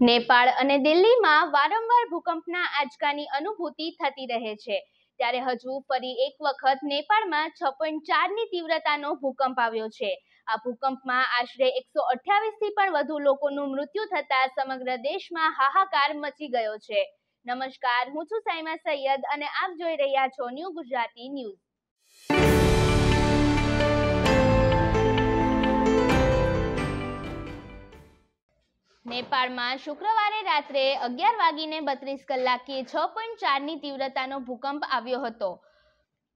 નેપાળ અને દિલ્હીમાં વારંવાર ભૂકંપના આંચકાની અનુભૂતિ થતી રહે છે. ત્યારે હજુ ફરી એક વખત નેપાળમાં છ પોઈન્ટ ચારની તીવ્રતાનો ભૂકંપ આવ્યો છે. આ ભૂકંપમાં આશરે એકસો અઠ્યાવીસથી પણ વધુ લોકોનું મૃત્યુ થતાં સમગ્ર દેશમાં હાહાકાર મચી ગયો છે. નમસ્કાર, હું છું સાઈમા સૈયદ અને આપ જોઈ રહ્યા છો ન્યૂ ગુજરાતી ન્યૂઝ. નેપાળમાં શુક્રવારે રાત્રે અગિયાર વાગીને બત્રીસ કલાકે છ પોઈન્ટ ચારની તીવ્રતાનો ભૂકંપ આવ્યો હતો.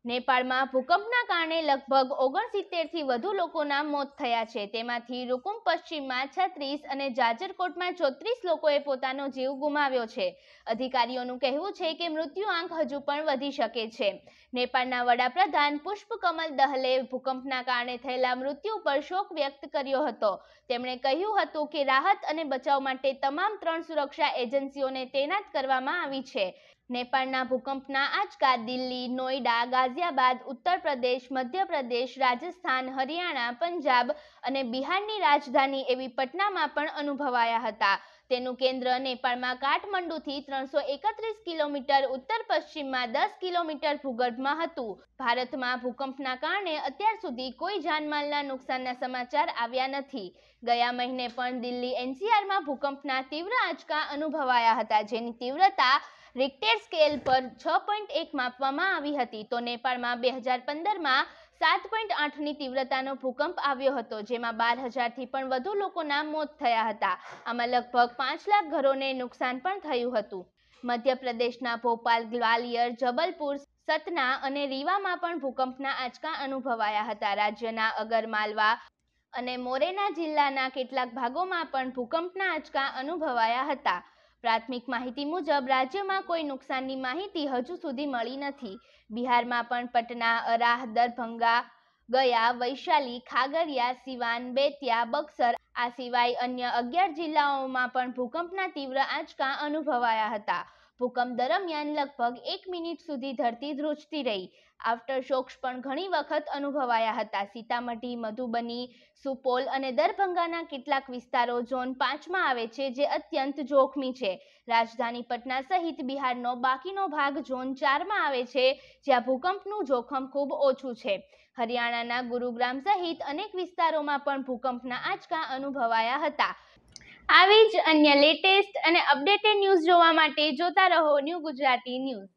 નેપાળમાં ભૂકંપના કારણે લગભગ ઓગણસિત્તેરથી વધુ લોકોના મોત થયા છે. તેમાંથી રૂકુમ પશ્ચિમમાં છત્રીસ અને જાજરકોટમાં ચોત્રીસ લોકોએ પોતાનો જીવ ગુમાવ્યો છે. અધિકારીઓનું કહેવું છે કે મૃત્યુઆંક હજુ પણ વધી શકે છે. નેપાળના વડાપ્રધાન પુષ્પકમલ દહલે ભૂકંપના કારણે થયેલા મૃત્યુ પર શોક વ્યક્ત કર્યો હતો. તેમણે કહ્યું હતું કે રાહત અને બચાવ માટે તમામ ત્રણ સુરક્ષા એજન્સીઓને તૈનાત કરવામાં આવી છે. નેપાળના ભૂકંપના આંચકા, દિલ્હી, નોઈડા, ગાઝિયાબાદ ઉત્તર પ્રદેશ મધ્યપ્રદેશ, રાજસ્થાન, હરિયાણા, પંજાબ અને બિહારની રાજધાની એવી પટનામાં પણ અનુભવાયા હતા. તેનું કેન્દ્ર નેપાળમાં કાઠમંડુથી ત્રણસો એકત્રીસ કિલોમીટર ઉત્તર પશ્ચિમમાં દસ કિલોમીટર ભૂગર્ભમાં હતું. ભારતમાં ભૂકંપના કારણે અત્યાર સુધી કોઈ જાનમાલના નુકસાનના સમાચાર આવ્યા નથી. ગયા મહિને પણ દિલ્હી એનસીઆરમાં ભૂકંપના તીવ્ર આંચકા અનુભવાયા હતા, જેની તીવ્રતા રિક્ટેર સ્કેલ પર છ પોઈન્ટ એક માપવામાં આવી હતી. તો નેપાળમાં બે હજાર પંદરમાં સાત પોઈન્ટ આઠની તીવ્રતાનો ભૂકંપ આવ્યો હતો, જેમાં બાર હજારથી પણ વધુ લોકોના મોત થયા હતા. આમાં લગભગ પાંચ લાખ ઘરોને નુકસાન પણ થયું હતું. મધ્યપ્રદેશના ભોપાલ, ગ્વાલિયર, જબલપુર સતના અને રીવામાં પણ ભૂકંપના આંચકા અનુભવાયા હતા. રાજ્યના અગરમાલવા અને મોરેના જિલ્લાના કેટલાક ભાગોમાં પણ ભૂકંપના આંચકા અનુભવાયા હતા. પ્રાથમિક માહિતી મુજબ રાજ્યમાં કોઈ નુકસાનની માહિતી હજુ સુધી મળી નથી. બિહારમાં પણ પટના, અરાહ, દરભંગા, ગયા, વૈશાલી, ખાગરિયા, સિવાન, બેતિયા, બક્સર આ સિવાય અન્ય અગિયાર જિલ્લાઓમાં પણ ભૂકંપના તીવ્ર આંચકા અનુભવાયા હતા. ભૂકંપ દરમિયાન લગભગ એક મિનિટ સુધી ધરતી ધ્રુજતી રહી. આફ્ટર શોક્સ પણ ઘણી વખત અનુભવાયા હતા. સીતામઢી, મધુબની, સુપોલ અને દરભંગાના કેટલાક વિસ્તારો ઝોન પાંચમાં આવે છે, જે અત્યંત જોખમી છે. રાજધાની પટના સહિત બિહારનો બાકીનો ભાગ ઝોન ચારમાં આવે છે, જ્યાં ભૂકંપનું જોખમ ખૂબ ઓછું છે. હરિયાણાના ગુરુગ્રામ સહિત અનેક વિસ્તારોમાં પણ ભૂકંપના આંચકા અનુભવાયા હતા. આવી જ અન્ય લેટેસ્ટ અને અપડેટેડ ન્યૂઝ જોવા માટે જોતા રહો ન્યૂ ગુજરાતી ન્યૂઝ